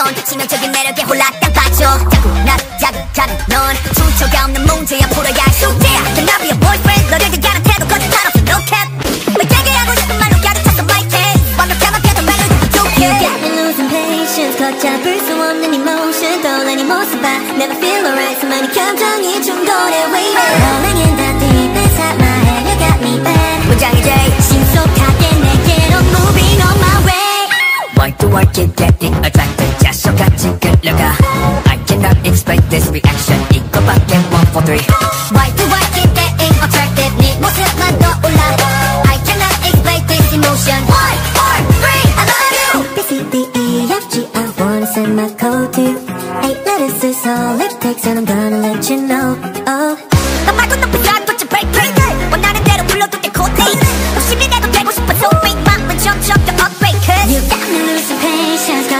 넌 치명적인 매력에 홀라당 빠져 자꾸 날 자극하는 넌 출처가 없는 문제야 풀어야 할 숙제야 난 나비의 boyfriend 너를 얘기하는 태도 거짓말 없어 no cap 왜되게 하고 싶은 말로 가득 my case 완벽하면 걔도 말을 부족해 You got me losing patience 걷잡을 수 없는 emotion 떠올라 네 모습 봐 Never feel alright 수많은 감정이 중도래 way Rolling in the deep inside my head You got me bad 문장이 제일 신속하게 내게로 moving on my way Why do I keep getting attracted 자석같이 끌려가 I cannot explain this reaction 이거밖에 one for three Why do I keep getting attracted 네 모습만 떠올라 I cannot explain this emotion One, four, three, I love you B, C, D, E, F, G I wanna send my code to you Eight letters is all it takes and I'm gonna let you know Oh patience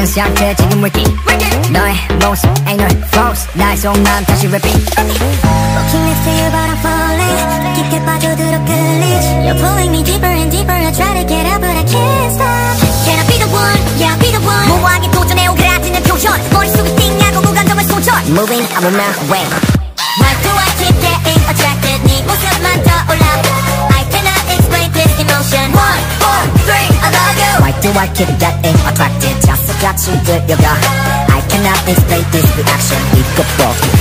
모든 상태 지금 wiki 너의 모습 ain't no false 나의 속만 다시 repeat Walking next to you but I'm falling 깊게 빠져들어 끌리지 You're pulling me deeper and deeper I try to get out but I can't stop Can I be the one? Yeah, I'll be the one 무모하게 도전해 오그라지는 표현 머릿속에 띵하고 무감정을 소절 Moving I'm on my way Why do I keep getting attracted 네 모습만 떠올라 I keep getting attracted 자꾸 you 끌려가 I cannot explain this reaction. 이거 봐